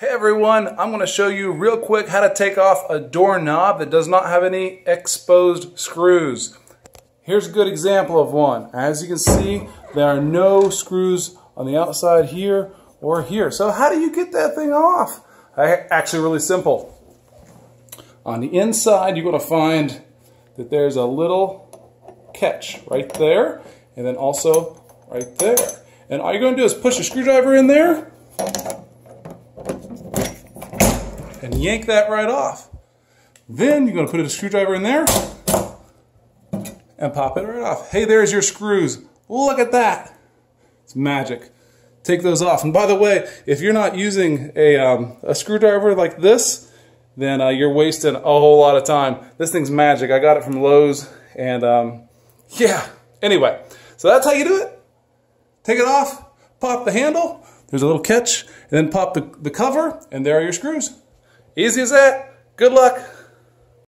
Hey everyone, I'm going to show you real quick how to take off a doorknob that does not have any exposed screws. Here's a good example of one. As you can see, there are no screws on the outside here or here. So how do you get that thing off? Uh, actually really simple. On the inside, you're going to find that there's a little catch right there and then also right there. And all you're going to do is push a screwdriver in there and yank that right off. Then you're to put a screwdriver in there and pop it right off. Hey, there's your screws. Look at that. It's magic. Take those off. And by the way, if you're not using a, um, a screwdriver like this, then uh, you're wasting a whole lot of time. This thing's magic. I got it from Lowe's. And um, yeah, anyway, so that's how you do it. Take it off, pop the handle, there's a little catch, and then pop the, the cover, and there are your screws. Easy as that. Good luck.